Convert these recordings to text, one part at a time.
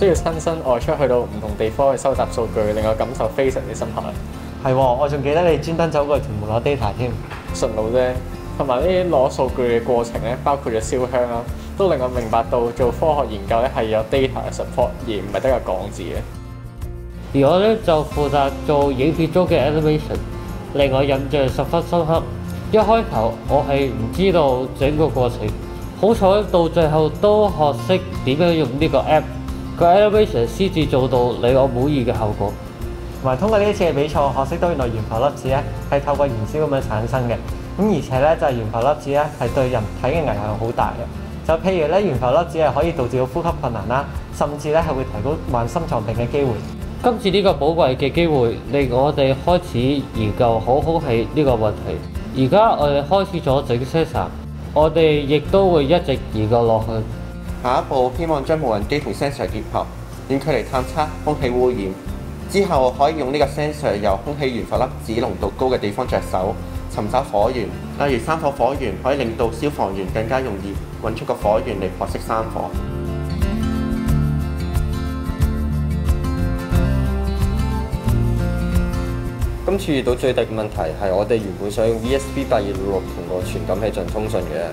需要親身外出去到唔同地方去收集數據，令我感受非常之深刻。係喎，我仲記得你專登走過去屯門攞 data 添。順路啫，同埋呢啲攞數據嘅過程咧，包括咗燒香啦，都令我明白到做科學研究咧係有 data 嘅 support，而唔係得個講字嘅。而我咧就負責做影片中嘅 animation，令我印象十分深刻。一開頭我係唔知道整個過程，好彩到最後都學識點樣用呢個 app，個 animation 先至做到你我滿意嘅效果。同埋通過呢一次嘅比賽，我學識到原來懸浮粒子咧係透過燃燒咁樣產生嘅。咁而且咧就係懸浮粒子咧係對人體嘅危害好大嘅。就譬如咧懸浮粒子係可以導致到呼吸困難啦，甚至咧係會提高患心臟病嘅機會。今次呢個寶貴嘅機會，令我哋開始研究好好氣呢個問題。而家我哋開始咗整 sensor，我哋亦都會一直研究落去。下一步希望將無人機同 sensor 結合，遠距離探測空氣污染。之後可以用呢個 sensor 由空氣懸浮粒子濃度高嘅地方着手，尋找火源。例如山火火源可以令到消防員更加容易揾出個火源嚟撲熄山火。今次遇到最大嘅問題係我哋原本想用 ESP 八二六六同個傳感器進行通訊嘅，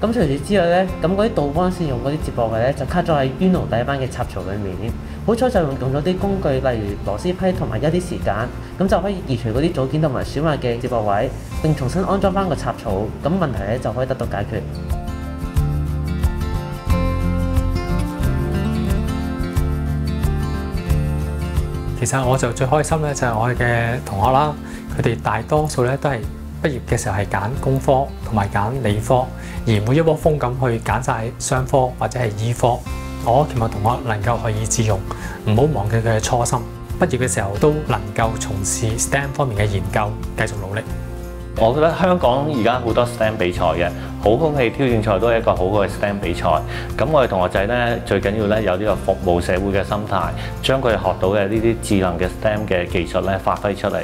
咁除此之外咧，咁嗰啲導光線用嗰啲接駁位咧，就卡咗喺 Uno 底板嘅插槽裏面。好彩就用用咗啲工具，例如螺絲批同埋一啲時間，咁就可以移除嗰啲組件同埋損壞嘅接駁位，並重新安裝翻個插槽，咁問題咧就可以得到解決。其實我就最開心咧，就係我哋嘅同學啦，佢哋大多數咧都係畢業嘅時候係揀工科同埋揀理科，而每一窩蜂咁去揀晒商科或者係醫科。我期望同學能夠學以致用，唔好忘記佢嘅初心。畢業嘅時候都能夠從事 STEM 方面嘅研究，繼續努力。我覺得香港而家好多 STEM 比賽嘅，好空氣挑戰賽都係一個好好嘅 STEM 比賽。咁我哋同學仔咧，最緊要咧有呢個服務社會嘅心態，將佢哋學到嘅呢啲智能嘅 STEM 嘅技術咧發揮出嚟。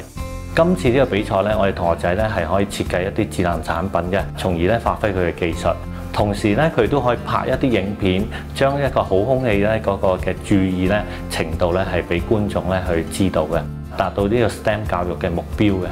今次呢個比賽咧，我哋同學仔咧係可以設計一啲智能產品嘅，從而咧發揮佢嘅技術。同時咧，佢都可以拍一啲影片，將一個好空氣咧嗰個嘅注意咧程度咧係俾觀眾咧去知道嘅，達到呢個 STEM 教育嘅目標嘅。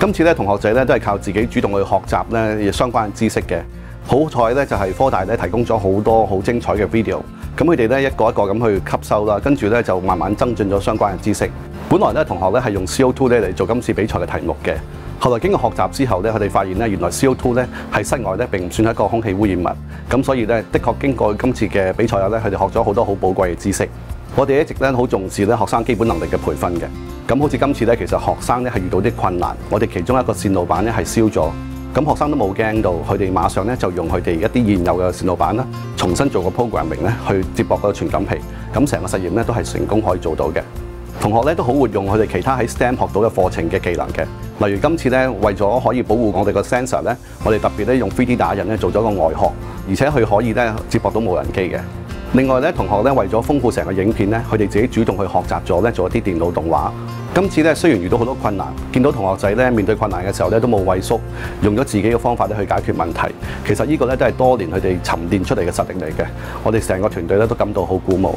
今次咧，同學仔咧都係靠自己主動去學習咧相關嘅知識嘅。好彩咧，就係科大咧提供咗好多好精彩嘅 video，咁佢哋咧一個一個咁去吸收啦，跟住咧就慢慢增進咗相關嘅知識。本來咧同學咧係用 CO2 咧嚟做今次比賽嘅題目嘅，後來經過學習之後咧，佢哋發現咧原來 CO2 咧喺室外咧並唔算係一個空氣污染物，咁所以咧的確經過今次嘅比賽後咧，佢哋學咗好多好寶貴嘅知識。我哋一直咧好重視咧學生基本能力嘅培訓嘅。咁好似今次咧，其實學生咧係遇到啲困難，我哋其中一個線路板咧係燒咗，咁學生都冇驚到，佢哋馬上咧就用佢哋一啲現有嘅線路板啦，重新做個 programming 咧去接駁個傳感器，咁成個實驗咧都係成功可以做到嘅。同學咧都好活用佢哋其他喺 STEM 學到嘅課程嘅技能嘅，例如今次咧為咗可以保護我哋個 sensor 咧，我哋特別咧用 3D 打印咧做咗個外殼，而且佢可以咧接駁到無人機嘅。另外咧，同學咧為咗豐富成個影片咧，佢哋自己主動去學習咗咧做一啲電腦動畫。今次咧雖然遇到好多困難，見到同學仔咧面對困難嘅時候咧都冇畏縮，用咗自己嘅方法咧去解決問題。其實呢個咧都係多年佢哋沉澱出嚟嘅實力嚟嘅。我哋成個團隊咧都感到好鼓舞。